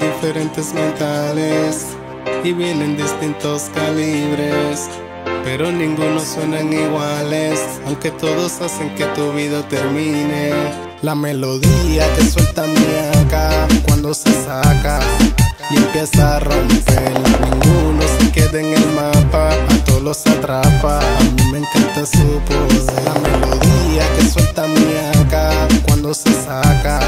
diferentes mentales y vienen distintos calibres. Pero ninguno suenan iguales, aunque todos hacen que tu vida termine. La melodía que suelta mi acá cuando se saca y empieza a romper. Ninguno se queda en el mapa, a todos los atrapa. A mí me encanta su poder. La melodía que suelta mi acá cuando se saca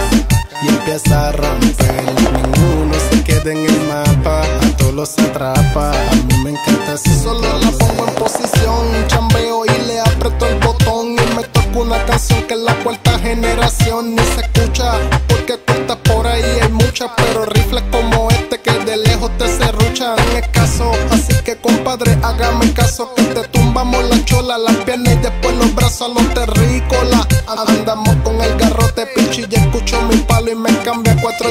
empieza a romper. Ninguno se queda en el mapa, a todos los atrapa. A mí me encanta su Solo la pongo en posición, chambeo y le aprieto el botón y me toco una canción que la cuarta generación ni se escucha porque corta por ahí hay muchas, pero rifles como este que de lejos te serruchan escaso, así que compadre hágame caso que te tumbamos la chola, las piernas y después los brazos a los terrícolas. Andamos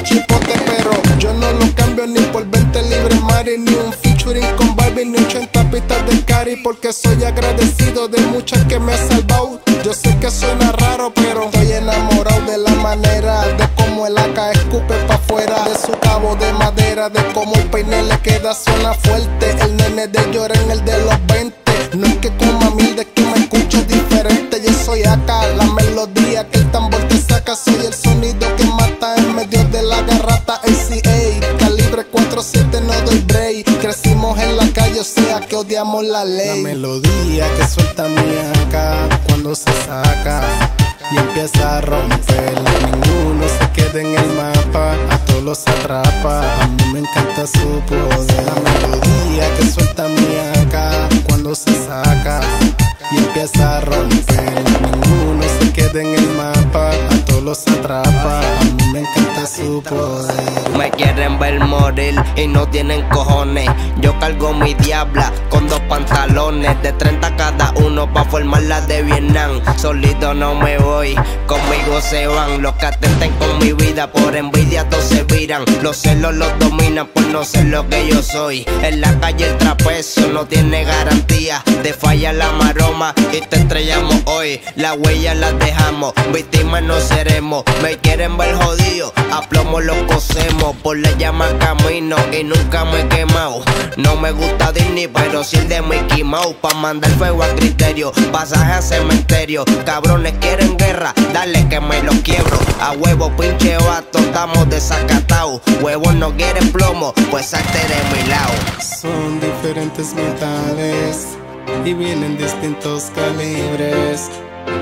chipotes, pero yo no lo cambio ni por 20 libres mari ni un featuring con Barbie ni 80 pistas de cari porque soy agradecido de muchas que me ha salvado. Yo sé que suena raro, pero estoy enamorado de la manera de cómo el AK escupe pa' afuera de su cabo de madera, de cómo un peine le queda suena fuerte. El nene de en el de 47, no doy break. Crecimos en la calle, o sea que odiamos la La ley. melodía que suelta mi acá cuando se saca y empieza a romper. Ninguno se queda en el mapa, a todos los atrapa. A mí me encanta su poder. La melodía que suelta mi acá cuando se saca y empieza a romper. Ninguno se queda en el mapa, a todos los atrapa. A mí me encanta Me quieren ver morir y no tienen cojones. Yo cargo mi diabla con dos pantalones de 30 cada uno pa' formar la de Vietnam. Solito no me voy, conmigo se van. Los que atenten con mi vida por envidia todos se viran. Los celos los dominan por no ser lo que yo soy. En la calle el trapecio no tiene garantía. Te falla la maroma y te estrellamos hoy. La huella la dejamos, víctimas no seremos. Me quieren ver jodido, a plomo los cosemos. Por la llama camino y nunca me he quemado. No me gusta Disney, pero sí de Mickey Mouse. Pa' mandar fuego a criterio, pasaje a cementerio. Cabrones quieren guerra, dale que me lo quiebro. A huevo, pinche vato, estamos desacatados. Huevos no quieren plomo, pues salte de mi lado. Son diferentes mentales y vienen distintos calibres.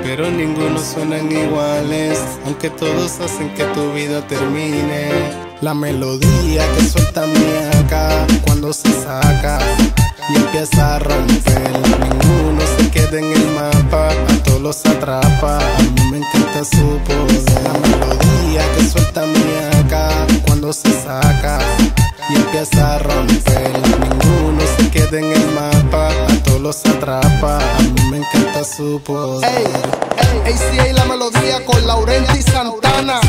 Pero ninguno suenan iguales, aunque todos hacen que tu vida termine. La melodía que suelta mi acá cuando se saca y empieza a romper. Ninguno se queda en el mapa, a todos los atrapa. A mí me encanta su poder. La melodía que suelta mi acá cuando se saca y empieza a romper. Ninguno se queda en el mapa, a todos los atrapa. A mí me encanta su poder. Ey, ey, ACA la melodía con Laurenti Santana.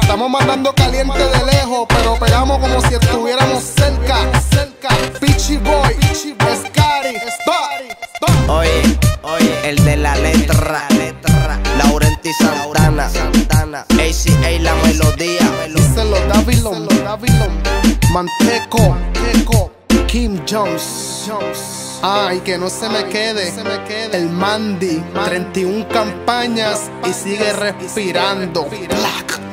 Estamos mandando caliente de lejos, pero pegamos como si estuviéramos cerca. cerca. Peachy Boy, Scary, Ba, Oye, oye, el de la letra, Laurenti Santana, ACA la melodía. Díselo, Davilon, Davilon, Manteco, Manteco, Kim Jones. Ay, que no se me quede el Mandy, 31 campañas y sigue respirando. Black.